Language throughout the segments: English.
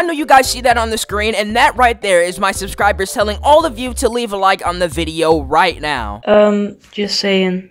I know you guys see that on the screen, and that right there is my subscribers telling all of you to leave a like on the video right now. Um, just saying.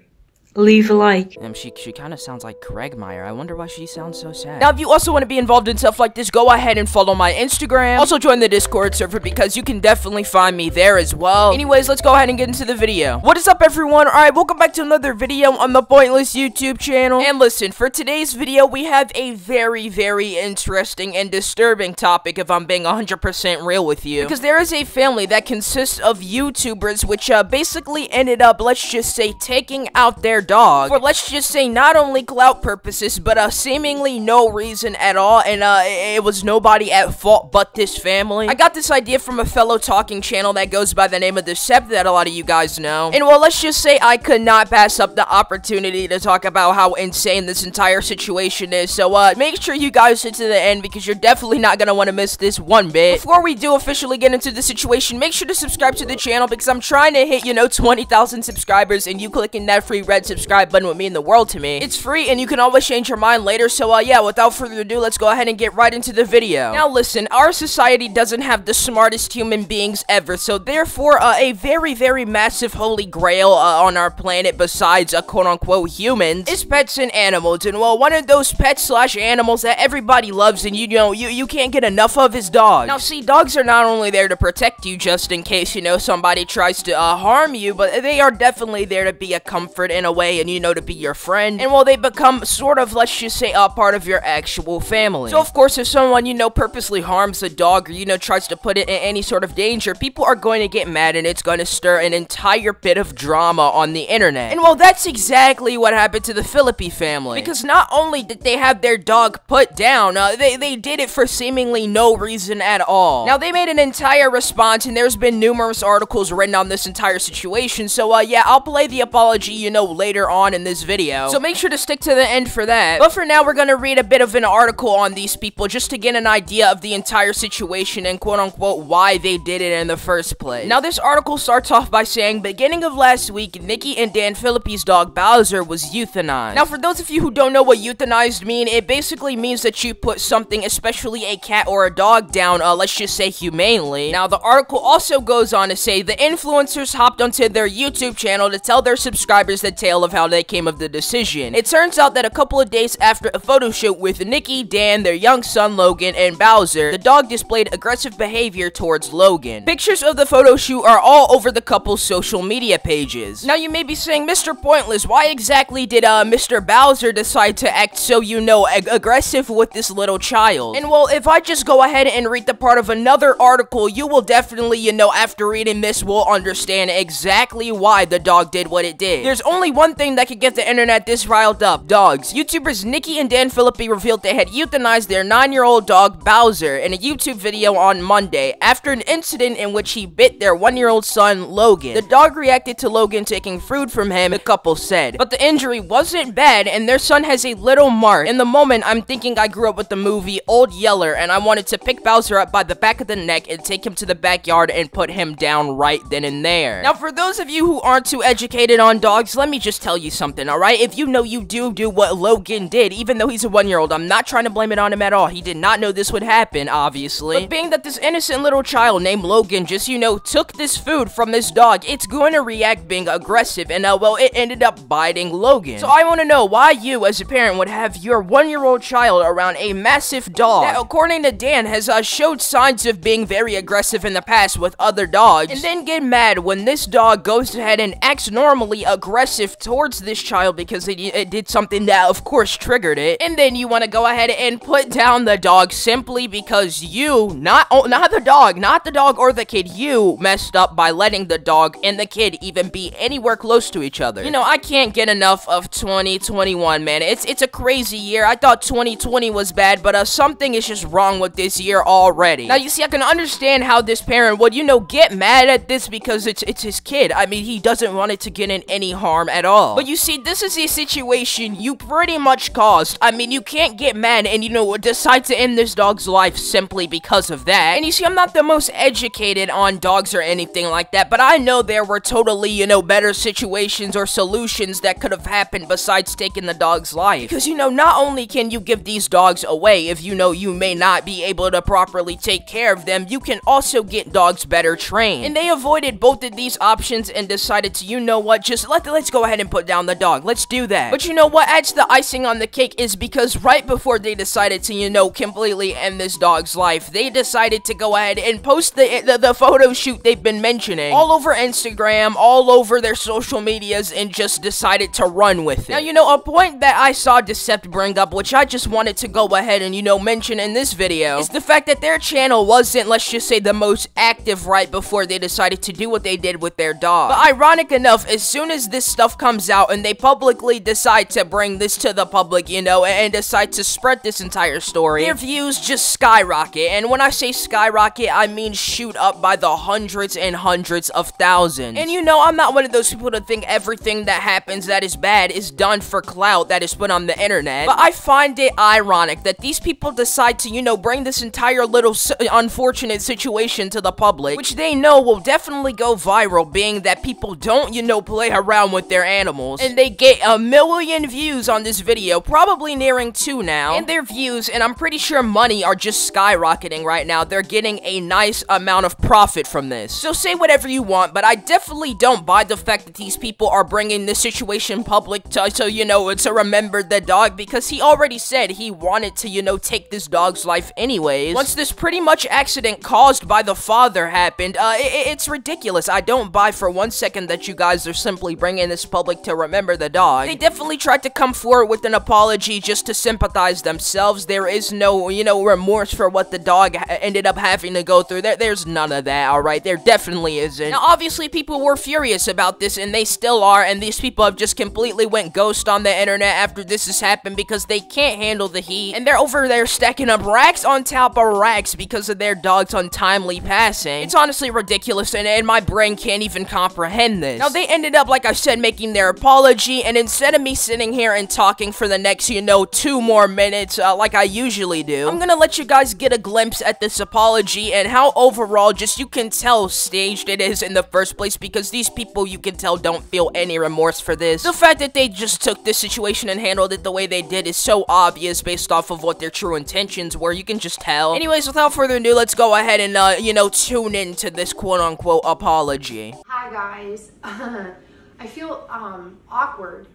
Leave a like. Um, she, she kind of sounds like Quagmire. I wonder why she sounds so sad. Now, if you also want to be involved in stuff like this, go ahead and follow my Instagram. Also, join the Discord server because you can definitely find me there as well. Anyways, let's go ahead and get into the video. What is up, everyone? Alright, welcome back to another video on the Pointless YouTube channel. And listen, for today's video, we have a very, very interesting and disturbing topic, if I'm being 100% real with you. Because there is a family that consists of YouTubers, which uh, basically ended up, let's just say, taking out their dog. For let's just say not only clout purposes but uh seemingly no reason at all and uh it was nobody at fault but this family. I got this idea from a fellow talking channel that goes by the name of Decept that a lot of you guys know. And well let's just say i could not pass up the opportunity to talk about how insane this entire situation is. So uh make sure you guys sit to the end because you're definitely not gonna want to miss this one bit. Before we do officially get into the situation make sure to subscribe to the channel because i'm trying to hit you know 20,000 subscribers and you clicking that free red subscribe button would mean the world to me. It's free and you can always change your mind later, so uh, yeah, without further ado, let's go ahead and get right into the video. Now listen, our society doesn't have the smartest human beings ever, so therefore, uh, a very, very massive holy grail uh, on our planet besides uh, quote-unquote humans is pets and animals, and well, one of those pets slash animals that everybody loves and you know, you, you can't get enough of is dogs. Now see, dogs are not only there to protect you just in case, you know, somebody tries to uh, harm you, but they are definitely there to be a comfort in a and you know, to be your friend, and well, they become sort of, let's just say, a part of your actual family. So, of course, if someone, you know, purposely harms a dog or, you know, tries to put it in any sort of danger, people are going to get mad and it's going to stir an entire bit of drama on the internet. And well, that's exactly what happened to the Phillippi family. Because not only did they have their dog put down, uh, they, they did it for seemingly no reason at all. Now, they made an entire response and there's been numerous articles written on this entire situation, so, uh, yeah, I'll play the apology, you know, later on in this video. So make sure to stick to the end for that. But for now, we're gonna read a bit of an article on these people just to get an idea of the entire situation and quote-unquote why they did it in the first place. Now, this article starts off by saying, beginning of last week, Nikki and Dan Phillippi's dog Bowser was euthanized. Now, for those of you who don't know what euthanized mean, it basically means that you put something, especially a cat or a dog, down, uh, let's just say humanely. Now, the article also goes on to say the influencers hopped onto their YouTube channel to tell their subscribers the tale of how they came of the decision. It turns out that a couple of days after a photo shoot with Nikki, Dan, their young son Logan, and Bowser, the dog displayed aggressive behavior towards Logan. Pictures of the photo shoot are all over the couple's social media pages. Now you may be saying, Mr. Pointless, why exactly did uh, Mr. Bowser decide to act so, you know, ag aggressive with this little child? And well, if I just go ahead and read the part of another article, you will definitely, you know, after reading this, will understand exactly why the dog did what it did. There's only one thing that could get the internet this riled up. Dogs. YouTubers Nikki and Dan Phillippi revealed they had euthanized their 9-year-old dog Bowser in a YouTube video on Monday after an incident in which he bit their 1-year-old son Logan. The dog reacted to Logan taking food from him, the couple said. But the injury wasn't bad and their son has a little mark. In the moment, I'm thinking I grew up with the movie Old Yeller and I wanted to pick Bowser up by the back of the neck and take him to the backyard and put him down right then and there. Now, for those of you who aren't too educated on dogs, let me just tell you something, alright? If you know you do do what Logan did, even though he's a one-year-old, I'm not trying to blame it on him at all. He did not know this would happen, obviously. But being that this innocent little child named Logan just, you know, took this food from this dog, it's going to react being aggressive, and, uh, well, it ended up biting Logan. So I want to know why you, as a parent, would have your one-year-old child around a massive dog that, according to Dan, has, uh, showed signs of being very aggressive in the past with other dogs, and then get mad when this dog goes ahead and acts normally aggressive towards this child because it, it did something that, of course, triggered it, and then you want to go ahead and put down the dog simply because you, not, oh, not the dog, not the dog or the kid, you messed up by letting the dog and the kid even be anywhere close to each other. You know, I can't get enough of 2021, man. It's, it's a crazy year. I thought 2020 was bad, but uh, something is just wrong with this year already. Now, you see, I can understand how this parent would, you know, get mad at this because it's, it's his kid. I mean, he doesn't want it to get in any harm at all all. But you see, this is a situation you pretty much caused. I mean, you can't get mad and, you know, decide to end this dog's life simply because of that. And you see, I'm not the most educated on dogs or anything like that, but I know there were totally, you know, better situations or solutions that could have happened besides taking the dog's life. Because, you know, not only can you give these dogs away if you know you may not be able to properly take care of them, you can also get dogs better trained. And they avoided both of these options and decided to, you know what, just let, let's go ahead and put down the dog. Let's do that. But you know what adds the icing on the cake is because right before they decided to, you know, completely end this dog's life, they decided to go ahead and post the, the, the photo shoot they've been mentioning all over Instagram, all over their social medias, and just decided to run with it. Now, you know, a point that I saw Decept bring up, which I just wanted to go ahead and, you know, mention in this video, is the fact that their channel wasn't, let's just say, the most active right before they decided to do what they did with their dog. But ironic enough, as soon as this stuff comes out and they publicly decide to bring this to the public, you know, and decide to spread this entire story, their views just skyrocket. And when I say skyrocket, I mean shoot up by the hundreds and hundreds of thousands. And you know, I'm not one of those people to think everything that happens that is bad is done for clout that is put on the internet. But I find it ironic that these people decide to, you know, bring this entire little unfortunate situation to the public, which they know will definitely go viral, being that people don't, you know, play around with their animals. And they get a million views on this video, probably nearing two now. And their views, and I'm pretty sure money are just skyrocketing right now. They're getting a nice amount of profit from this. So say whatever you want, but I definitely don't buy the fact that these people are bringing this situation public to, so, you know, to remember the dog, because he already said he wanted to, you know, take this dog's life anyways. Once this pretty much accident caused by the father happened, uh, it, it's ridiculous. I don't buy for one second that you guys are simply bringing this public to remember the dog. They definitely tried to come forward with an apology just to sympathize themselves. There is no, you know, remorse for what the dog ended up having to go through. There, there's none of that, alright? There definitely isn't. Now, obviously, people were furious about this, and they still are, and these people have just completely went ghost on the internet after this has happened because they can't handle the heat, and they're over there stacking up racks on top of racks because of their dog's untimely passing. It's honestly ridiculous, and, and my brain can't even comprehend this. Now, they ended up, like I said, making their apology, and instead of me sitting here and talking for the next, you know, two more minutes, uh, like I usually do, I'm gonna let you guys get a glimpse at this apology and how overall, just you can tell staged it is in the first place because these people, you can tell, don't feel any remorse for this. The fact that they just took this situation and handled it the way they did is so obvious based off of what their true intentions were, you can just tell. Anyways, without further ado, let's go ahead and, uh, you know, tune into this quote-unquote apology. Hi guys. I feel um, awkward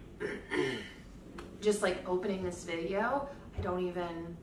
just like opening this video. I don't even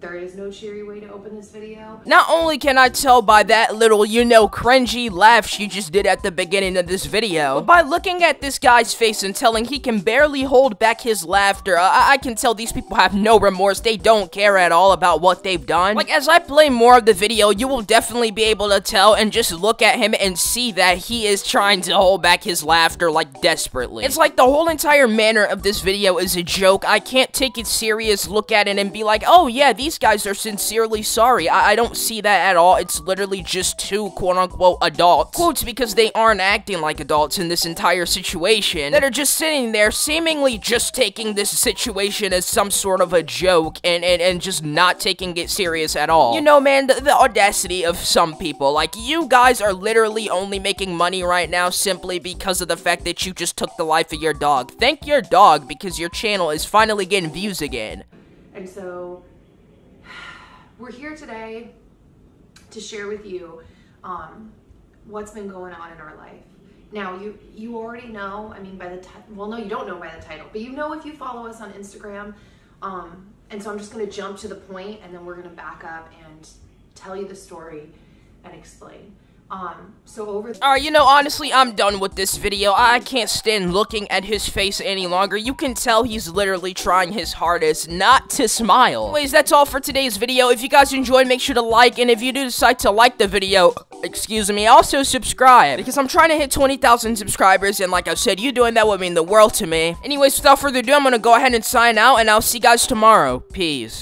there is no cheery way to open this video. Not only can I tell by that little, you know, cringy laugh she just did at the beginning of this video, but by looking at this guy's face and telling he can barely hold back his laughter, I, I can tell these people have no remorse. They don't care at all about what they've done. Like, as I play more of the video, you will definitely be able to tell and just look at him and see that he is trying to hold back his laughter, like, desperately. It's like the whole entire manner of this video is a joke. I can't take it serious, look at it, and be like, oh yeah, these these guys are sincerely sorry. I, I don't see that at all. It's literally just two quote-unquote adults. Quotes because they aren't acting like adults in this entire situation. That are just sitting there seemingly just taking this situation as some sort of a joke and, and, and just not taking it serious at all. You know, man, the, the audacity of some people. Like, you guys are literally only making money right now simply because of the fact that you just took the life of your dog. Thank your dog because your channel is finally getting views again. And so we're here today to share with you um, what's been going on in our life. Now, you you already know, I mean, by the time, well, no, you don't know by the title, but you know if you follow us on Instagram. Um, and so I'm just going to jump to the point and then we're going to back up and tell you the story and explain. Um, so over- Alright, you know, honestly, I'm done with this video. I can't stand looking at his face any longer. You can tell he's literally trying his hardest not to smile. Anyways, that's all for today's video. If you guys enjoyed, make sure to like, and if you do decide to like the video, excuse me, also subscribe. Because I'm trying to hit 20,000 subscribers, and like I said, you doing that would mean the world to me. Anyways, without further ado, I'm gonna go ahead and sign out, and I'll see you guys tomorrow. Peace.